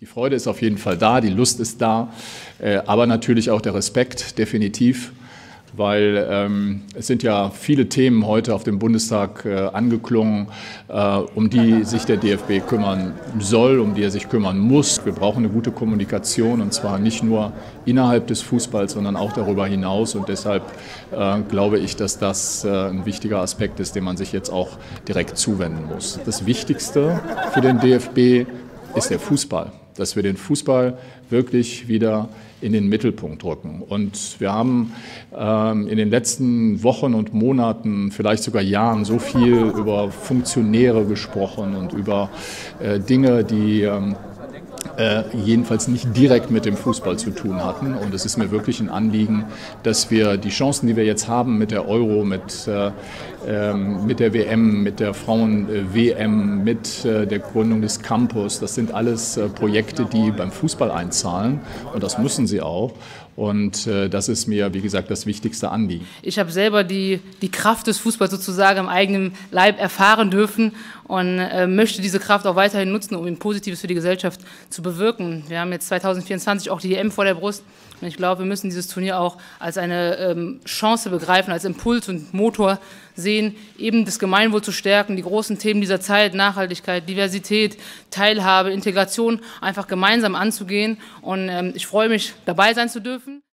Die Freude ist auf jeden Fall da, die Lust ist da, äh, aber natürlich auch der Respekt, definitiv weil ähm, es sind ja viele Themen heute auf dem Bundestag äh, angeklungen, äh, um die sich der DFB kümmern soll, um die er sich kümmern muss. Wir brauchen eine gute Kommunikation und zwar nicht nur innerhalb des Fußballs, sondern auch darüber hinaus. Und deshalb äh, glaube ich, dass das äh, ein wichtiger Aspekt ist, dem man sich jetzt auch direkt zuwenden muss. Das Wichtigste für den DFB ist der Fußball, dass wir den Fußball wirklich wieder in den Mittelpunkt rücken. Und wir haben ähm, in den letzten Wochen und Monaten, vielleicht sogar Jahren, so viel über Funktionäre gesprochen und über äh, Dinge, die ähm, äh, jedenfalls nicht direkt mit dem Fußball zu tun hatten. Und es ist mir wirklich ein Anliegen, dass wir die Chancen, die wir jetzt haben mit der Euro, mit, äh, ähm, mit der WM, mit der Frauen-WM, mit äh, der Gründung des Campus, das sind alles äh, Projekte, die beim Fußball einzahlen. Und das müssen sie auch. Und äh, das ist mir, wie gesagt, das wichtigste Anliegen. Ich habe selber die, die Kraft des Fußballs sozusagen im eigenen Leib erfahren dürfen und äh, möchte diese Kraft auch weiterhin nutzen, um ein Positives für die Gesellschaft zu bewirken. Wir haben jetzt 2024 auch die EM vor der Brust. Und ich glaube, wir müssen dieses Turnier auch als eine ähm, Chance begreifen, als Impuls und Motor sehen, eben das Gemeinwohl zu stärken, die großen Themen dieser Zeit, Nachhaltigkeit, Diversität, Teilhabe, Integration, einfach gemeinsam anzugehen. Und ähm, ich freue mich, dabei sein zu dürfen.